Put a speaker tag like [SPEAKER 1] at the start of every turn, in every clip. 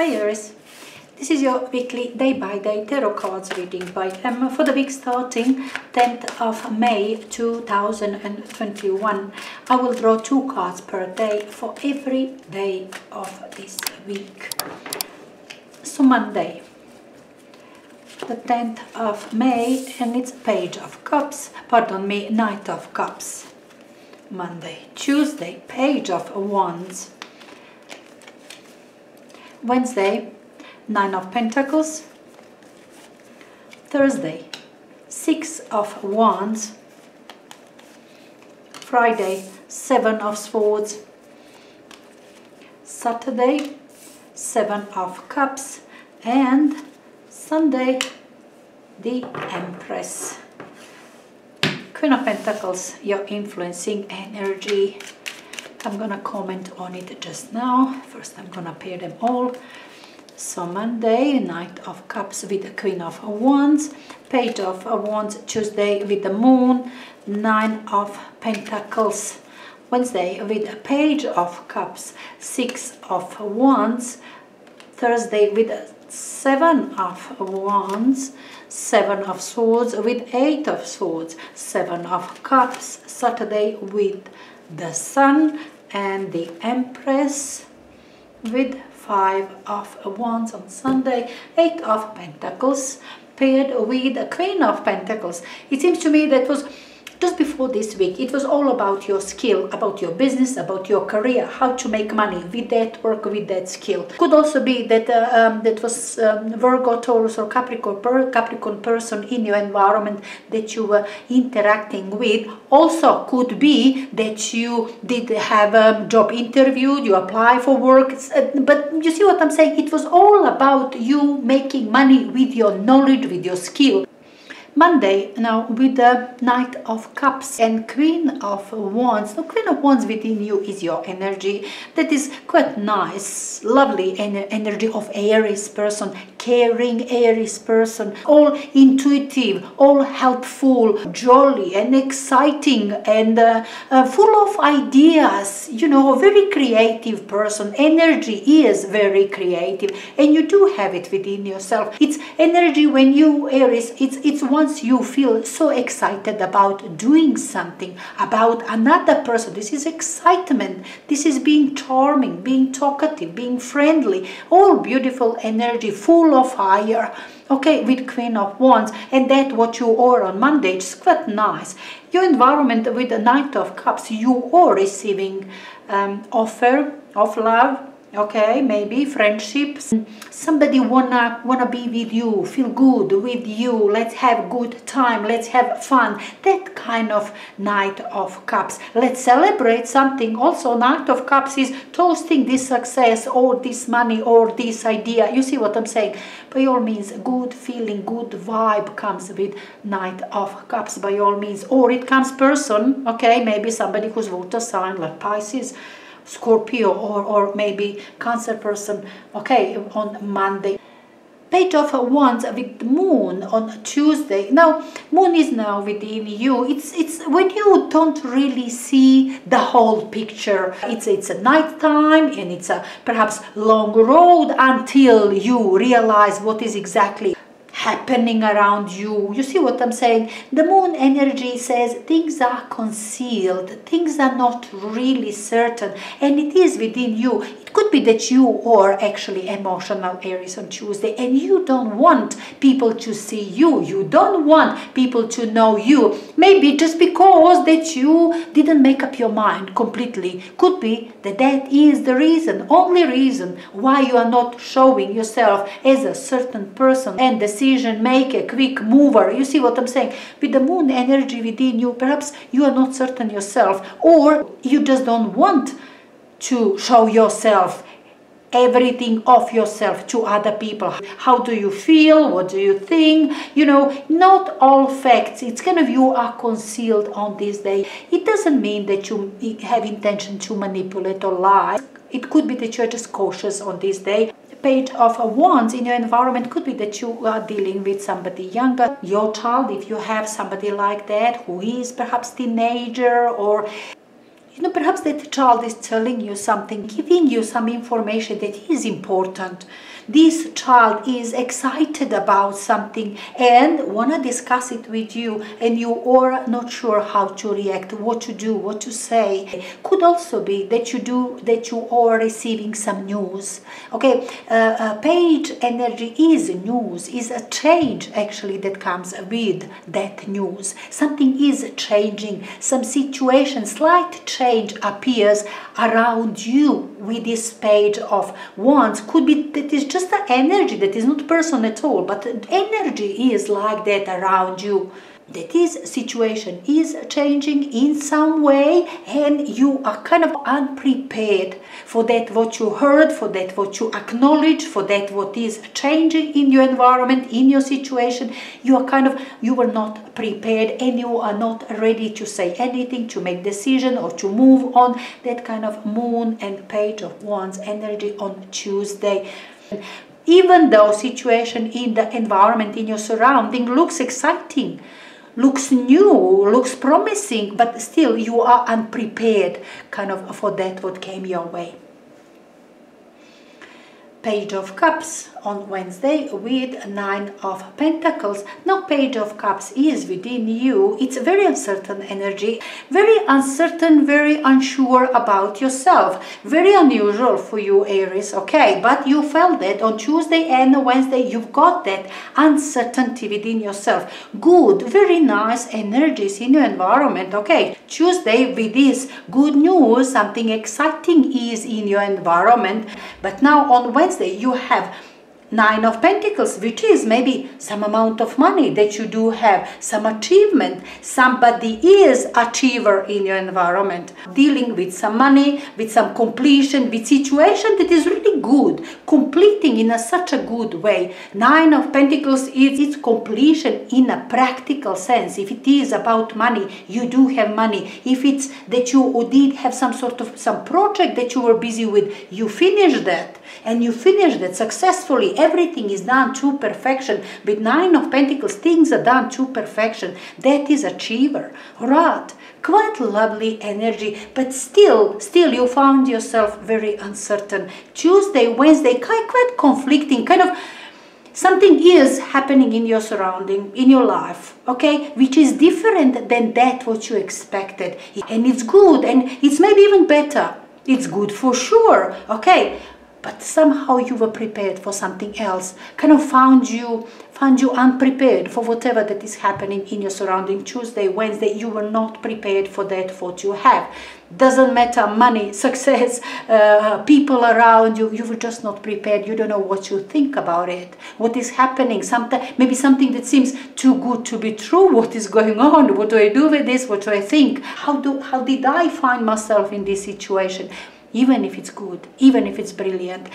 [SPEAKER 1] Aries. This is your weekly day by day tarot cards reading by Emma for the week starting 10th of May 2021. I will draw two cards per day for every day of this week. So Monday, the 10th of May and it's Page of Cups, pardon me, Knight of Cups. Monday, Tuesday, Page of Wands. Wednesday, Nine of Pentacles. Thursday, Six of Wands. Friday, Seven of Swords. Saturday, Seven of Cups. And Sunday, the Empress. Queen of Pentacles, your influencing energy. I'm gonna comment on it just now. First, I'm gonna pair them all. So Monday, Knight of Cups with the Queen of Wands, Page of Wands, Tuesday with the Moon, Nine of Pentacles, Wednesday with the Page of Cups, Six of Wands, Thursday with Seven of Wands, Seven of Swords with Eight of Swords, Seven of Cups, Saturday with the Sun and the Empress with Five of Wands on Sunday, Eight of Pentacles paired with the Queen of Pentacles. It seems to me that was just before this week it was all about your skill about your business about your career how to make money with that work with that skill. Could also be that uh, um, that was um, virgo taurus or capricorn per capricorn person in your environment that you were interacting with. Also could be that you did have a job interview you apply for work uh, but you see what i'm saying? It was all about you making money with your knowledge with your skill Monday now with the Knight of Cups and Queen of Wands. The Queen of Wands within you is your energy that is quite nice, lovely energy of Aries person, caring Aries person, all intuitive, all helpful, jolly and exciting and uh, uh, full of ideas, you know, a very creative person. Energy is very creative and you do have it within yourself. It's energy when you Aries, it's, it's once you feel so excited about doing something, about another person, this is excitement, this is being charming, being talkative, being friendly, all beautiful energy, full of fire. Okay, with Queen of Wands, and that what you are on Monday, it's quite nice. Your environment with the Knight of Cups, you are receiving um, offer of love, okay maybe friendships. Somebody wanna wanna be with you feel good with you. Let's have good time let's have fun. That kind of Knight of cups. Let's celebrate something. Also Knight of cups is toasting this success or this money or this idea. You see what i'm saying? By all means good feeling good vibe comes with Knight of cups by all means. Or it comes person okay? Maybe somebody who's water sign like pisces Scorpio or, or maybe Cancer person, okay, on Monday. Page of Wands with the Moon on Tuesday. Now, Moon is now within you. It's it's when you don't really see the whole picture. It's it's a night time and it's a perhaps long road until you realize what is exactly happening around you. You see what I'm saying? The moon energy says things are concealed, things are not really certain, and it is within you. It could be that you are actually emotional Aries on Tuesday and you don't want people to see you. You don't want people to know you. Maybe just because that you didn't make up your mind completely. Could be that that is the reason, only reason why you are not showing yourself as a certain person and decision maker, quick mover. You see what I'm saying? With the moon energy within you, perhaps you are not certain yourself or you just don't want to show yourself everything of yourself to other people. How do you feel? What do you think? You know not all facts it's kind of you are concealed on this day. It doesn't mean that you have intention to manipulate or lie. It could be that you're just cautious on this day page of wands in your environment could be that you are dealing with somebody younger. Your child if you have somebody like that who is perhaps teenager or you know, perhaps that child is telling you something, giving you some information that is important this child is excited about something and want to discuss it with you and you are not sure how to react what to do what to say. Could also be that you do that you are receiving some news. Okay uh, uh, page energy is news is a change actually that comes with that news. Something is changing. Some situation slight change appears around you with this page of wands. Could be that is just an energy that is not person at all but energy is like that around you. That this situation is changing in some way and you are kind of unprepared for that what you heard for that what you acknowledge for that what is changing in your environment in your situation. You are kind of you were not prepared and you are not ready to say anything to make decision or to move on. That kind of moon and page of wands energy on tuesday even though situation in the environment in your surrounding looks exciting looks new, looks promising, but still you are unprepared kind of for that what came your way. Page of Cups on Wednesday with Nine of Pentacles. Now Page of Cups is within you. It's a very uncertain energy, very uncertain, very unsure about yourself. Very unusual for you Aries, okay? But you felt that on Tuesday and Wednesday you've got that uncertainty within yourself. Good, very nice energies in your environment, okay? Tuesday with this good news, something exciting is in your environment. But now on Wednesday you have Nine of Pentacles, which is maybe some amount of money that you do have, some achievement. Somebody is achiever in your environment, dealing with some money, with some completion, with situation that is really good, completing in a, such a good way. Nine of Pentacles is its completion in a practical sense. If it is about money, you do have money. If it's that you did have some sort of some project that you were busy with, you finish that and you finish that successfully everything is done to perfection. With Nine of Pentacles, things are done to perfection. That is achiever. Right. Quite lovely energy, but still, still you found yourself very uncertain. Tuesday, Wednesday, quite, quite conflicting, kind of something is happening in your surrounding in your life okay which is different than that what you expected and it's good and it's maybe even better it's good for sure okay but somehow you were prepared for something else. Kind of found you found you unprepared for whatever that is happening in your surrounding tuesday wednesday. You were not prepared for that what you have. Doesn't matter money success uh, people around you you were just not prepared. You don't know what you think about it what is happening. Something maybe something that seems too good to be true. What is going on? What do i do with this? What do i think? How do how did i find myself in this situation even if it's good, even if it's brilliant.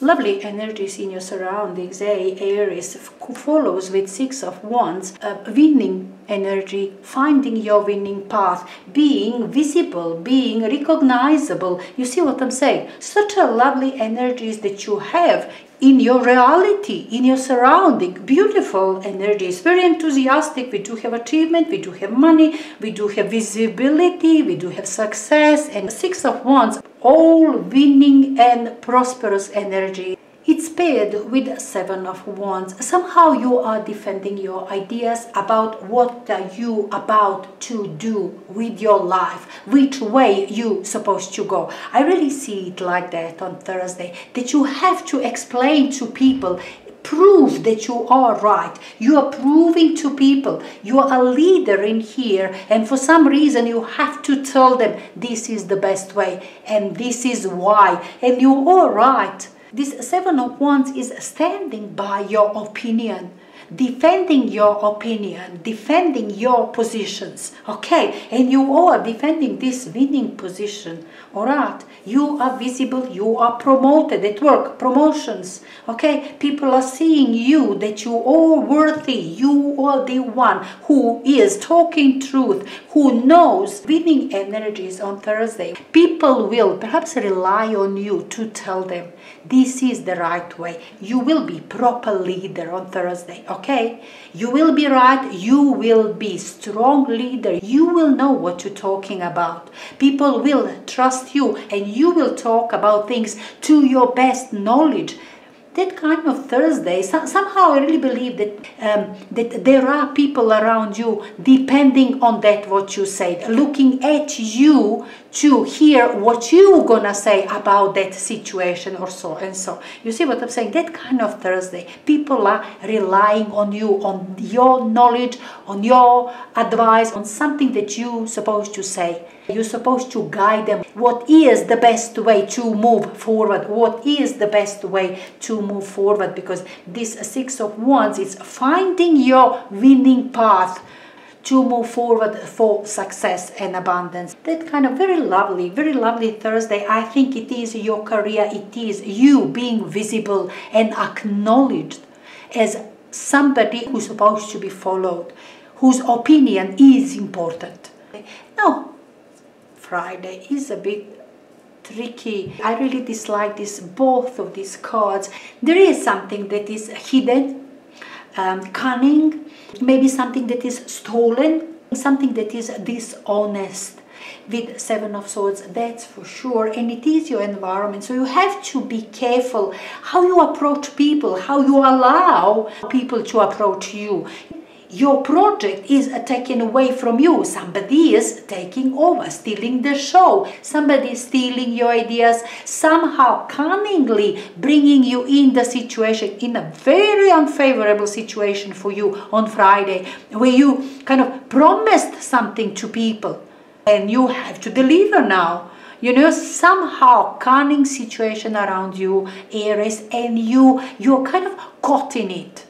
[SPEAKER 1] Lovely energies in your surroundings, A, Aries, follows with Six of Wands, a winning energy, finding your winning path, being visible, being recognizable. You see what I'm saying? Such a lovely energies that you have in your reality, in your surrounding. Beautiful energies, very enthusiastic. We do have achievement, we do have money, we do have visibility, we do have success, and Six of Wands, all winning and prosperous energy. It's paired with Seven of Wands. Somehow you are defending your ideas about what are you about to do with your life, which way you supposed to go. I really see it like that on Thursday, that you have to explain to people prove that you are right. You are proving to people you are a leader in here, and for some reason you have to tell them this is the best way and this is why, and you are right. This Seven of Wands is standing by your opinion, defending your opinion, defending your positions, okay? And you are defending this winning position, all right? You are visible, you are promoted at work, promotions, okay? People are seeing you, that you are worthy, you are the one who is talking truth, who knows winning energies on Thursday. People will perhaps rely on you to tell them this is the right way. You will be proper leader on Thursday, okay? You will be right, you will be strong leader. You will know what you're talking about. People will trust you and you will talk about things to your best knowledge that kind of Thursday, so, somehow I really believe that um, that there are people around you depending on that what you said, looking at you to hear what you're gonna say about that situation or so and so. You see what I'm saying? That kind of Thursday, people are relying on you, on your knowledge, on your advice, on something that you're supposed to say. You're supposed to guide them. What is the best way to move forward? What is the best way to move forward? Because this Six of Wands is finding your winning path to move forward for success and abundance. That kind of very lovely, very lovely Thursday. I think it is your career, it is you being visible and acknowledged as somebody who's supposed to be followed, whose opinion is important. Now, Friday is a bit tricky. I really dislike this both of these cards. There is something that is hidden, um, cunning, maybe something that is stolen, something that is dishonest. With seven of swords that's for sure and it is your environment. So you have to be careful how you approach people how you allow people to approach you your project is taken away from you. Somebody is taking over, stealing the show. Somebody is stealing your ideas, somehow cunningly bringing you in the situation, in a very unfavorable situation for you on Friday, where you kind of promised something to people and you have to deliver now you know somehow cunning situation around you aries and you you're kind of caught in it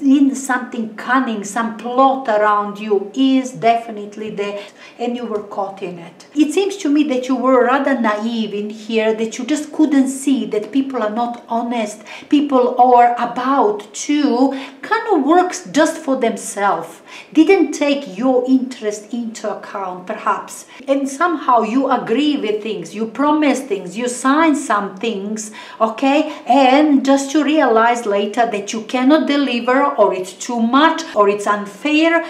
[SPEAKER 1] in something cunning, some plot around you is definitely there and you were caught in it. It seems to me that you were rather naive in here, that you just couldn't see that people are not honest, people are about to kind of works just for themselves, didn't take your interest into account perhaps. And somehow you agree with things, you promise things, you sign some things, okay, and just to realize later that you cannot deliver or it's too much or it's unfair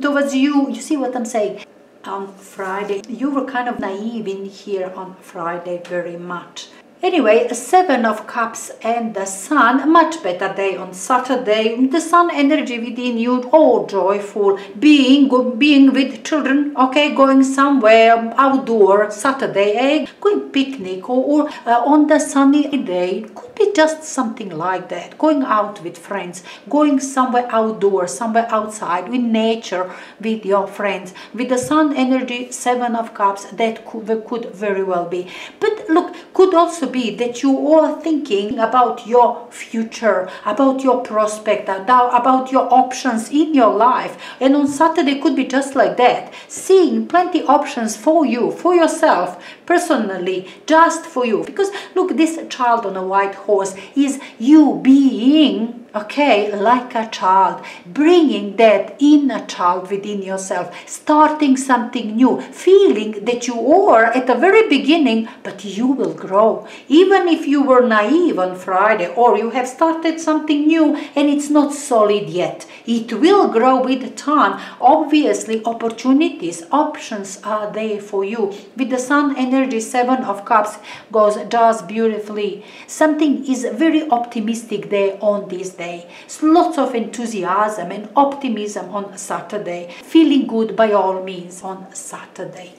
[SPEAKER 1] towards you. You see what I'm saying? On Friday, you were kind of naive in here on Friday very much. Anyway, Seven of Cups and the Sun, much better day on Saturday. The Sun energy within you, all joyful, being being with children, okay, going somewhere outdoor Saturday, eh? going picnic or, or uh, on the sunny day, could be just something like that. Going out with friends, going somewhere outdoor, somewhere outside with nature, with your friends. With the Sun energy, Seven of Cups, that could, could very well be. But look, could also be that you are thinking about your future, about your prospect, about your options in your life. And on Saturday could be just like that, seeing plenty options for you, for yourself, personally, just for you. Because look, this child on a white horse is you being okay, like a child, bringing that inner child within yourself, starting something new, feeling that you are at the very beginning, but you will grow. Even if you were naive on Friday or you have started something new and it's not solid yet, it will grow with time. Obviously, opportunities, options are there for you. With the Sun energy, Seven of Cups goes just beautifully. Something is very optimistic there on this day day. Lots of enthusiasm and optimism on Saturday. Feeling good by all means on Saturday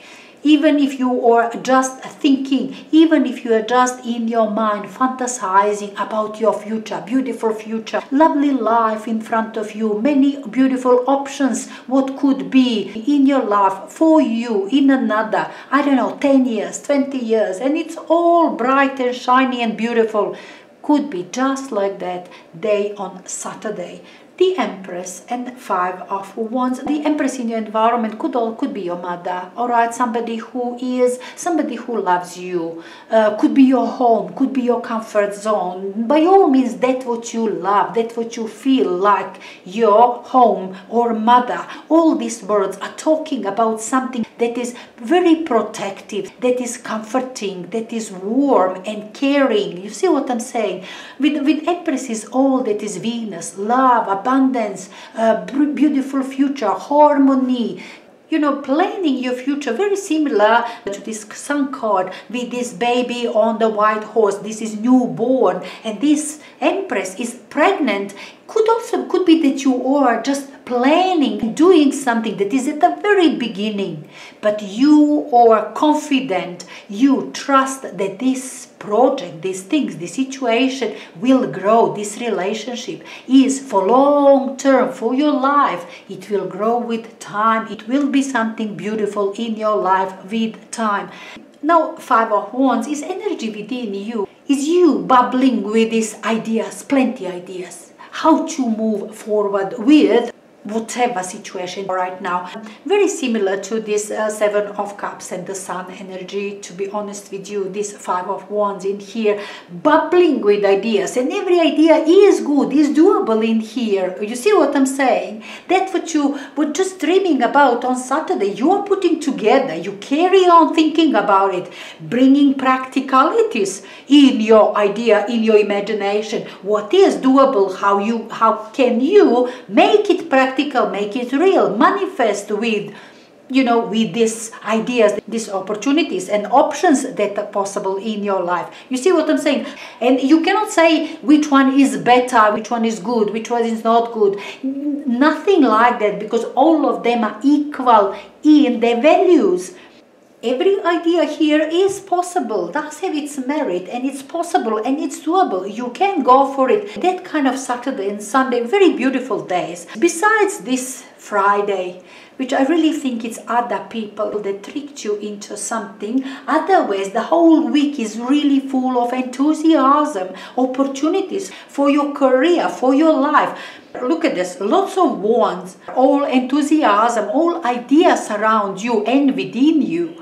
[SPEAKER 1] even if you are just thinking, even if you are just in your mind fantasizing about your future, beautiful future, lovely life in front of you, many beautiful options, what could be in your life for you in another, I don't know, 10 years, 20 years, and it's all bright and shiny and beautiful could be just like that day on Saturday. The Empress and Five of Wands. The Empress in your environment could all could be your mother, all right, somebody who is somebody who loves you, uh, could be your home, could be your comfort zone. By all means, that what you love, that what you feel like your home or mother. All these words are talking about something that is very protective, that is comforting, that is warm and caring. You see what I'm saying? With with Empress is all that is Venus, love abundance, uh, beautiful future, harmony, you know, planning your future, very similar to this sun card with this baby on the white horse. This is newborn, and this empress is pregnant. Could also could be that you are just planning, doing something that is at the very beginning, but you are confident, you trust that this project, these things, this situation will grow. This relationship is for long term, for your life. It will grow with time. It will be something beautiful in your life with time. Now, Five of Wands is energy within you. Is you bubbling with these ideas, plenty ideas, how to move forward with whatever situation right now. Very similar to this uh, Seven of Cups and the Sun energy, to be honest with you, this Five of Wands in here, bubbling with ideas, and every idea is good, is doable in here. You see what I'm saying? That's what you were just dreaming about on Saturday. You are putting together, you carry on thinking about it, bringing practicalities in your idea, in your imagination. What is doable? How you, how can you make it practical? Practical, make it real, manifest with you know, with these ideas, these opportunities and options that are possible in your life. You see what I'm saying? And you cannot say which one is better, which one is good, which one is not good. Nothing like that because all of them are equal in their values. Every idea here is possible, does have its merit, and it's possible and it's doable. You can go for it. That kind of Saturday and Sunday, very beautiful days. Besides this Friday, which I really think it's other people that tricked you into something. Otherwise, the whole week is really full of enthusiasm, opportunities for your career, for your life. Look at this, lots of wands, all enthusiasm, all ideas around you and within you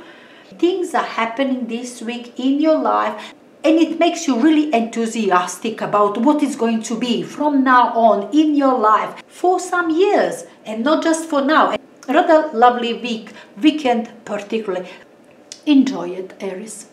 [SPEAKER 1] things are happening this week in your life and it makes you really enthusiastic about what is going to be from now on in your life for some years and not just for now. Rather lovely week, weekend particularly. Enjoy it, Aries.